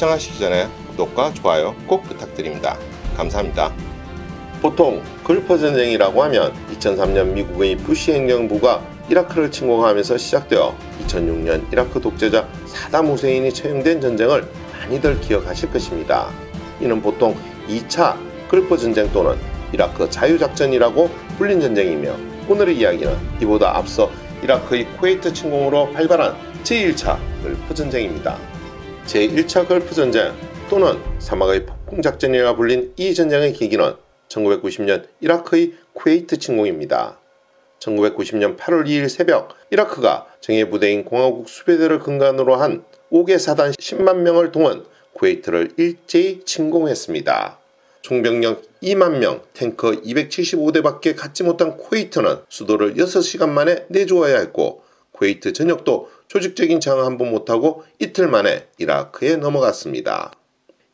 시청하시기 전에 구독과 좋아요 꼭 부탁드립니다. 감사합니다. 보통 걸프 전쟁이라고 하면 2003년 미국의 부시 행정부가 이라크를 침공하면서 시작되어 2006년 이라크 독재자 사담 후세인이 처형된 전쟁을 많이들 기억하실 것입니다. 이는 보통 2차 걸프 전쟁 또는 이라크 자유작전이라고 불린 전쟁이며 오늘의 이야기는 이보다 앞서 이라크의 쿠웨이트 침공으로 발발한 제1차 걸프 전쟁입니다. 제1차 걸프 전쟁 또는 사막의 폭풍 작전이라 불린 이 전쟁의 계기는 1990년 이라크의 쿠웨이트 침공입니다. 1990년 8월 2일 새벽 이라크가 정예 부대인 공화국 수비대를 근간으로 한 5개 사단 10만 명을 동원 쿠웨이트를 일제히 침공했습니다. 총병력 2만 명, 탱커 275대밖에 갖지 못한 쿠웨이트는 수도를 6시간 만에 내주어야 했고 쿠웨이트 전역도 조직적인 저항 한 번 못하고 이틀 만에 이라크에 넘어갔습니다.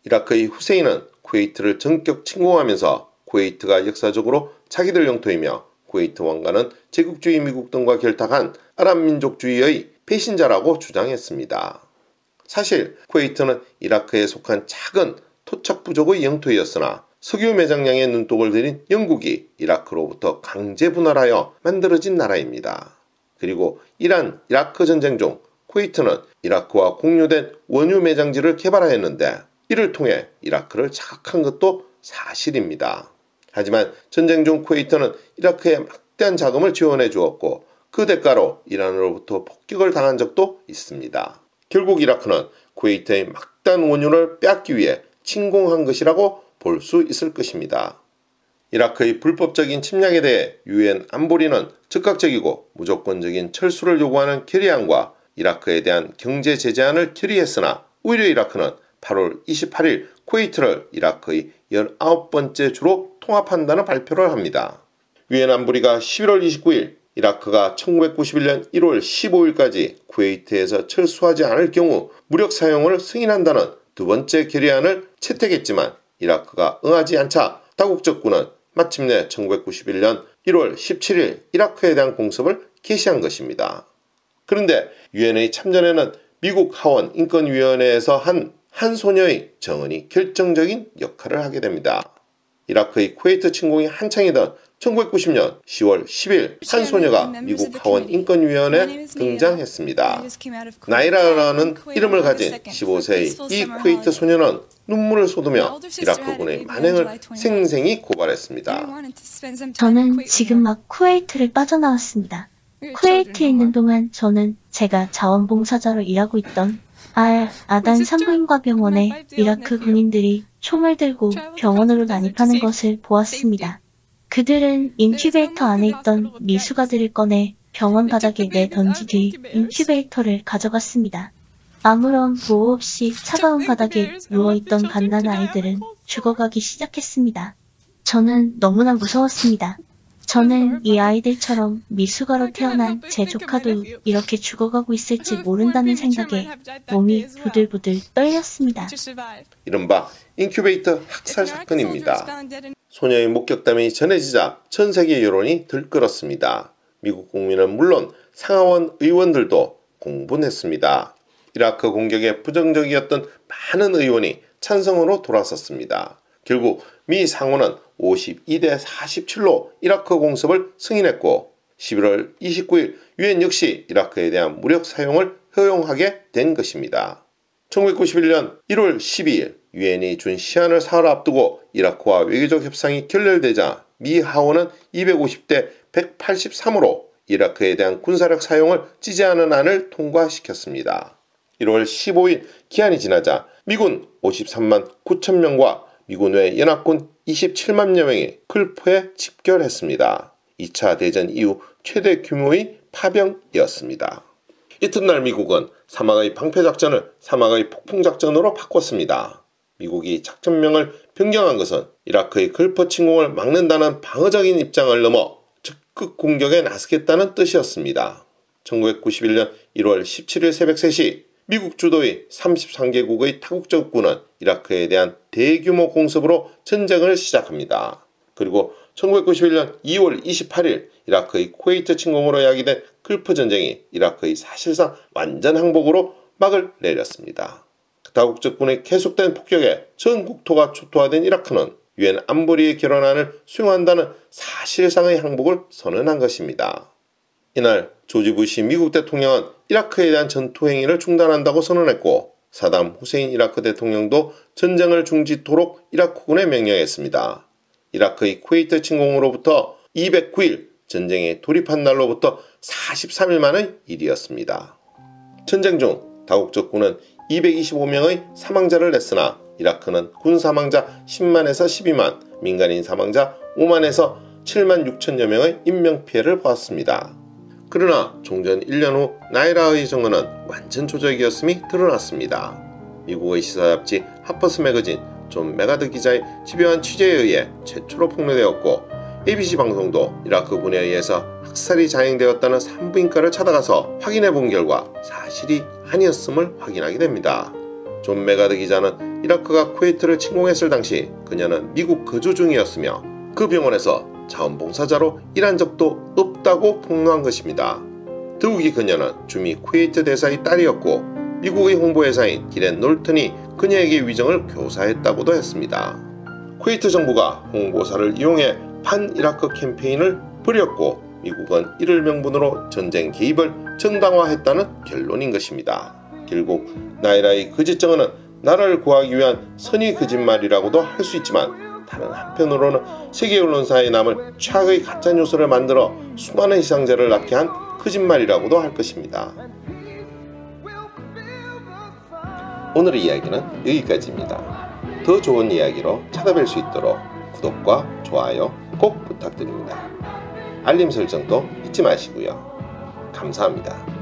이라크의 후세인은 쿠웨이트를 전격 침공하면서 쿠웨이트가 역사적으로 자기들 영토이며 쿠웨이트 왕가는 제국주의 미국 등과 결탁한 아랍민족주의의 배신자라고 주장했습니다. 사실 쿠웨이트는 이라크에 속한 작은 토착 부족의 영토였으나 석유 매장량에 눈독을 들인 영국이 이라크로부터 강제 분할하여 만들어진 나라입니다. 그리고 이란 이라크 전쟁 중 쿠웨이트는 이라크와 공유된 원유 매장지를 개발하였는데 이를 통해 이라크를 자극한 것도 사실입니다. 하지만 전쟁 중 쿠웨이트는 이라크에 막대한 자금을 지원해 주었고 그 대가로 이란으로부터 폭격을 당한 적도 있습니다. 결국 이라크는 쿠웨이트의 막대한 원유를 빼앗기 위해 침공한 것이라고 볼 수 있을 것입니다. 이라크의 불법적인 침략에 대해 유엔 안보리는 즉각적이고 무조건적인 철수를 요구하는 결의안과 이라크에 대한 경제 제재안을 결의했으나 오히려 이라크는 8월 28일 쿠웨이트를 이라크의 19번째 주로 통합한다는 발표를 합니다. 유엔 안보리가 11월 29일 이라크가 1991년 1월 15일까지 쿠웨이트에서 철수하지 않을 경우 무력 사용을 승인한다는 두 번째 결의안을 채택했지만 이라크가 응하지 않자 다국적 군은 마침내 1991년 1월 17일 이라크에 대한 공습을 개시한 것입니다. 그런데 유엔의 참전에는 미국 하원 인권위원회에서 한 한 소녀의 정언이 결정적인 역할을 하게 됩니다. 이라크의 쿠웨이트 침공이 한창이던 1990년 10월 10일 한 소녀가 미국 하원 인권위원회에 등장했습니다. 나이라라는 이름을 가진 15세의 이 쿠웨이트 소녀는 눈물을 쏟으며 이라크군의 만행을 생생히 고발했습니다. 저는 지금 막 쿠웨이트를 빠져나왔습니다. 쿠웨이트에 있는 동안 저는 제가 자원봉사자로 일하고 있던 알 아단 산부인과 병원에 이라크 군인들이 총을 들고 병원으로 난입하는 것을 보았습니다. 그들은 인큐베이터 안에 있던 미숙아들을 꺼내 병원 바닥에 내던진 뒤 인큐베이터를 가져갔습니다. 아무런 보호 없이 차가운 바닥에 누워있던 갓난 아이들은 죽어가기 시작했습니다. 저는 너무나 무서웠습니다. 저는 이 아이들처럼 미숙아로 태어난 제 조카도 이렇게 죽어가고 있을지 모른다는 생각에 몸이 부들부들 떨렸습니다. 이른바 인큐베이터 학살 사건입니다. 소녀의 목격담이 전해지자 전 세계 여론이 들끓었습니다. 미국 국민은 물론 상하원 의원들도 공분했습니다. 이라크 공격에 부정적이었던 많은 의원이 찬성으로 돌아섰습니다. 결국 미 상원은 52대 47로 이라크 공습을 승인했고 11월 29일 유엔 역시 이라크에 대한 무력 사용을 허용하게 된 것입니다. 1991년 1월 12일 유엔이 준 시한을 사흘 앞두고 이라크와 외교적 협상이 결렬되자 미 하원은 250대 183으로 이라크에 대한 군사력 사용을 지지하는 안을 통과시켰습니다. 1월 15일 기한이 지나자 미군 53만 9천 명과 미군 외 연합군 27만여 명이 클프에 집결했습니다. 2차 대전 이후 최대 규모의 파병이었습니다. 이튿날 미국은 사막의 방패작전을 사막의 폭풍작전으로 바꿨습니다. 미국이 작전명을 변경한 것은 이라크의 글퍼 침공을 막는다는 방어적인 입장을 넘어 적극 공격에 나서겠다는 뜻이었습니다. 1991년 1월 17일 새벽 3시 미국 주도의 33개국의 타국적 군은 이라크에 대한 대규모 공습으로 전쟁을 시작합니다. 그리고 1991년 2월 28일 이라크의 쿠웨이트 침공으로 야기된 글프 전쟁이 이라크의 사실상 완전 항복으로 막을 내렸습니다. 다국적 군의 계속된 폭격에 전 국토가 초토화된 이라크는 유엔 안보리의 결혼안을 수용한다는 사실상의 항복을 선언한 것입니다. 이날 조지 부시 미국 대통령은 이라크에 대한 전투 행위를 중단한다고 선언했고 사담 후세인 이라크 대통령도 전쟁을 중지토록 이라크군에 명령했습니다. 이라크의 쿠웨이트 침공으로부터 209일 전쟁에 돌입한 날로부터 43일 만의 일이었습니다. 전쟁 중 다국적 군은 225명의 사망자를 냈으나 이라크는 군 사망자 10만에서 12만, 민간인 사망자 5만에서 7만 6천여 명의 인명피해를 보았습니다. 그러나 종전 1년 후 나이라의 증언은 완전 조작이었음이 드러났습니다. 미국의 시사 잡지 하퍼스 매거진 존 맥아더 기자의 집요한 취재에 의해 최초로 폭로되었고 ABC 방송도 이라크 군에 의해서 학살이 자행되었다는 산부인과를 찾아가서 확인해 본 결과 사실이 아니었음을 확인하게 됩니다. 존 맥아더 기자는 이라크가 쿠웨이트를 침공했을 당시 그녀는 미국 거주 중이었으며 그 병원에서 자원봉사자로 일한 적도 없다고 폭로한 것입니다. 더욱이 그녀는 주미 쿠웨이트 대사의 딸이었고 미국의 홍보회사인 기렌 놀튼이 그녀에게 위정을 교사했다고도 했습니다. 쿠웨이트 정부가 홍보사를 이용해 판 이라크 캠페인을 벌였고 미국은 이를 명분으로 전쟁 개입을 정당화했다는 결론인 것입니다. 결국 나이라의 거짓 정언은 나라를 구하기 위한 선의 거짓말이라고도 할 수 있지만 다른 한편으로는 세계 언론사에 남을 최악의 가짜 뉴스를 만들어 수많은 희생자를 낳게 한 거짓말이라고도 할 것입니다. 오늘의 이야기는 여기까지입니다. 더 좋은 이야기로 찾아뵐 수 있도록 구독과 좋아요 꼭 부탁드립니다. 알림 설정도 잊지 마시고요. 감사합니다.